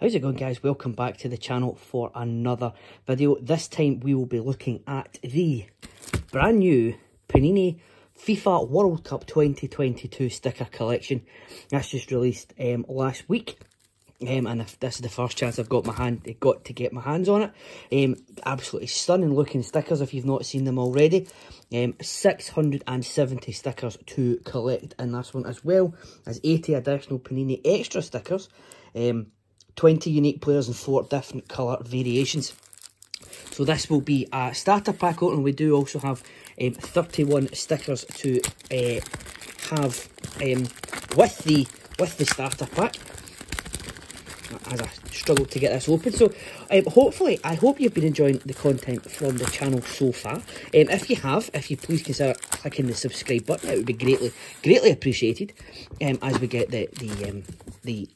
How's it going guys? Welcome back to the channel for another video. This time we will be looking at the brand new Panini FIFA World Cup 2022 sticker collection. That's just released um, last week. Um, and if this is the first chance I've got my hand got to get my hands on it. Um, absolutely stunning looking stickers if you've not seen them already. Um, 670 stickers to collect in this one as well as 80 additional Panini extra stickers. Um, 20 unique players and 4 different colour variations. So this will be a starter pack open. We do also have um, 31 stickers to uh, have um, with the with the starter pack. As I struggle to get this open. So um, hopefully, I hope you've been enjoying the content from the channel so far. Um, if you have, if you please consider clicking the subscribe button, it would be greatly greatly appreciated um, as we get the, the, um, the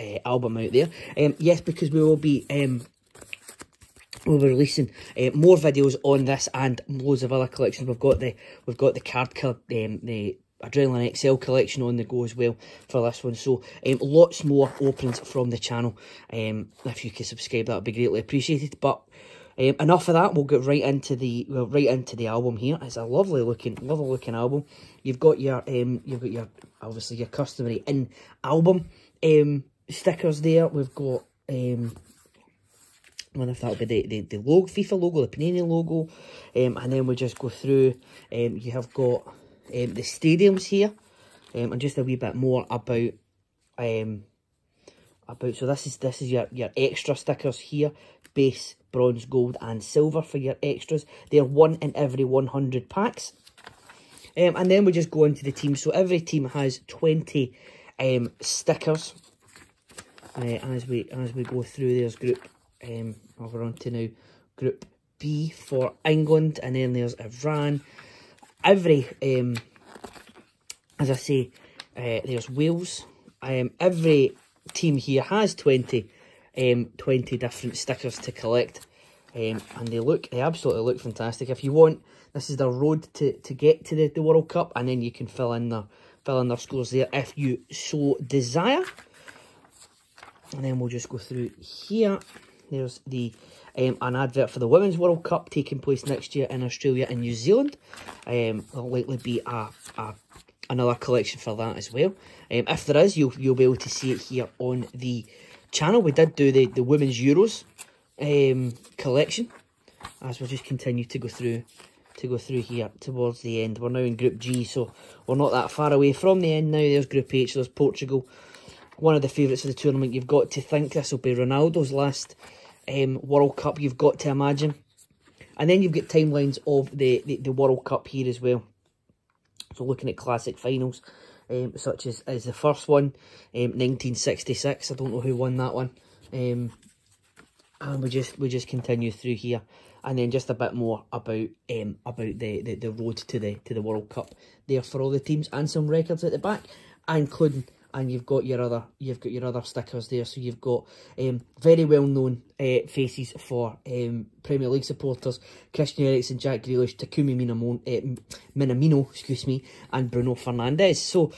uh, album out there. Um, yes, because we will be um, we'll be releasing uh, more videos on this and loads of other collections. We've got the we've got the card um, the Adrenalyn XL collection on the go as well for this one. So um, lots more openings from the channel. Um, if you could subscribe, that would be greatly appreciated. But um, enough of that. We'll get right into the well, right into the album here. It's a lovely looking, lovely looking album. You've got your um, you've got your obviously your customary in album um stickers there. We've got, um, I wonder if that'll be the, the, the logo, FIFA logo, the Panini logo. Um, and then we just go through, um, you have got um, the stadiums here. Um, and just a wee bit more about, um, about, so this is, this is your, your extra stickers here. Base, bronze, gold and silver for your extras. They're one in every 100 packs. Um, and then we just go into the team. So every team has 20 um, stickers uh, as we as we go through there's group um we're on to now group B for England and then there's Iran. Every um as I say uh, there's Wales. Um every team here has 20 um 20 different stickers to collect. Um and they look they absolutely look fantastic. If you want this is the road to to get to the, the World Cup and then you can fill in the fill in their scores there if you so desire and then we'll just go through here. There's the um, an advert for the Women's World Cup taking place next year in Australia and New Zealand. Um, there'll likely be a, a another collection for that as well. Um, if there is, you'll you'll be able to see it here on the channel. We did do the the Women's Euros um, collection, as we'll just continue to go through to go through here towards the end. We're now in Group G, so we're not that far away from the end now. There's Group H, there's Portugal, one of the favourites of the tournament. You've got to think this will be Ronaldo's last um, World Cup, you've got to imagine. And then you've got timelines of the, the, the World Cup here as well. So looking at classic finals, um, such as, as the first one, um, 1966. I don't know who won that one. Um, and we just we just continue through here, and then just a bit more about um about the, the, the road to the to the World Cup there for all the teams, and some records at the back, including and you've got your other you've got your other stickers there. So you've got um, very well known uh, faces for um, Premier League supporters: Christian Eriksen, Jack Grealish, Takumi Minamino, uh, Minamino, excuse me, and Bruno Fernandes. So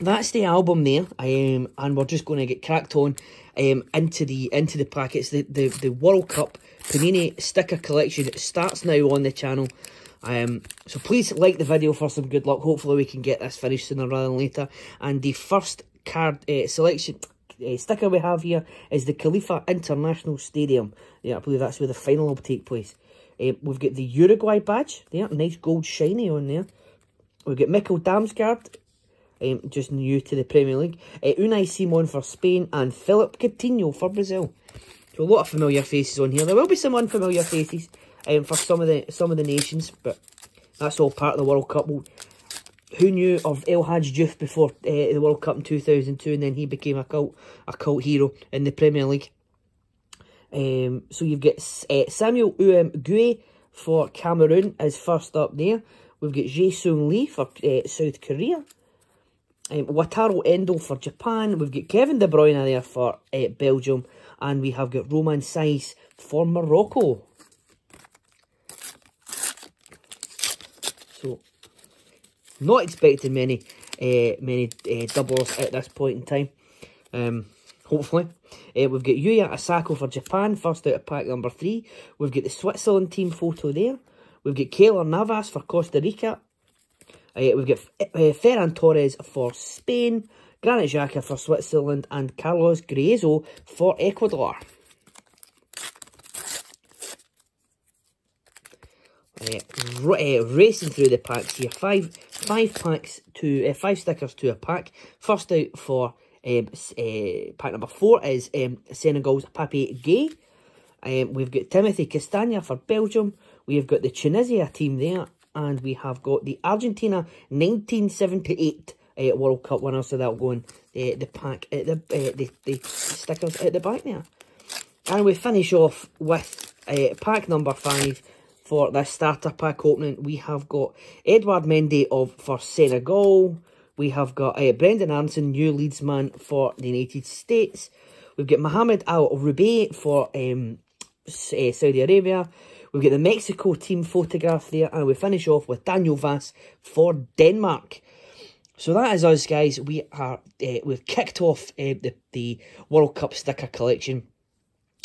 that's the album there, um, and we're just going to get cracked on um, into the into the packets. The, the the World Cup Panini sticker collection starts now on the channel. Um, so please like the video for some good luck. Hopefully we can get this finished sooner rather than later. And the first card uh, selection uh, sticker we have here is the Khalifa International Stadium. Yeah, I believe that's where the final will take place. Uh, we've got the Uruguay badge there, nice gold shiny on there. We've got Mikkel Damsgaard, um, just new to the Premier League. Uh, Unai Simon for Spain and Philip Coutinho for Brazil. So a lot of familiar faces on here. There will be some unfamiliar faces um, for some of the some of the nations, but that's all part of the World Cup. Well, who knew of El Hadji Diouf before uh, the World Cup in 2002 and then he became a cult a cult hero in the Premier League. Um, so you've got uh, Samuel Gui for Cameroon is first up there. We've got Jae Lee for uh, South Korea. Um, Wataru Endo for Japan. We've got Kevin De Bruyne there for uh, Belgium. And we have got Roman Saïss for Morocco. So, not expecting many uh, many uh, doubles at this point in time. Um, hopefully. Uh, we've got Yuya Osako for Japan, first out of pack number three. We've got the Switzerland team photo there. We've got Keylor Navas for Costa Rica. Uh, we've got uh, Ferran Torres for Spain, Granit Xhaka for Switzerland, and Carlos Gruezo for Ecuador. Uh, uh, racing through the packs here. Five five packs to uh, five stickers to a pack. First out for um, uh, pack number four is um, Senegal's Pape Gueye. Um, we've got Timothy Castagne for Belgium. We've got the Tunisia team there. And we have got the Argentina 1978 uh, World Cup winner. So that'll go in uh, the pack, uh, the, uh, the, the stickers at the back there. And we finish off with uh, pack number five for this starter pack opening. We have got Edward Mendy of for Senegal. We have got uh, Brenden Aaronson, new Leedsman for the United States. We've got Mohamed Al Rubai for um, uh, Saudi Arabia. We've got the Mexico team photograph there. And we finish off with Daniel Wass for Denmark. So that is us, guys. We are uh, we've kicked off uh, the the World Cup sticker collection.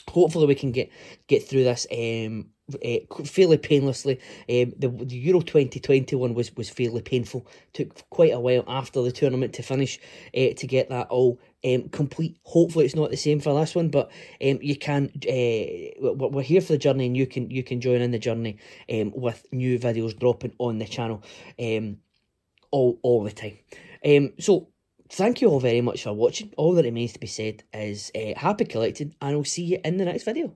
Hopefully, we can get get through this um, uh, fairly painlessly. Um, the, the Euro 2021 was, was fairly painful. Took quite a while after the tournament to finish uh, to get that all um, complete. Hopefully, it's not the same for this one, but um, you can. Uh, we're here for the journey, and you can you can join in the journey um, with new videos dropping on the channel um, all all the time. Um, so thank you all very much for watching. All that remains to be said is uh, happy collecting, and I'll see you in the next video.